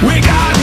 We got